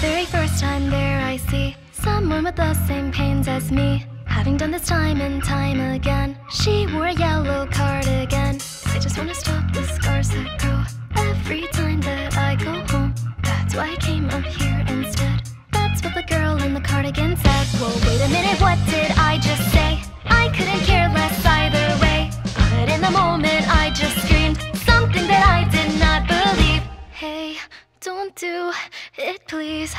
very first time there, I see someone with the same pains as me. Having done this time and time again, she wore a yellow cardigan. I just wanna stop the scars that grow every time that I go home. That's why I came up here instead. That's what the girl in the cardigan said. Well, wait a minute, what did I just say? I couldn't care less either way. But in the moment, I just screamed something that I did not believe. Hey, don't do it, please.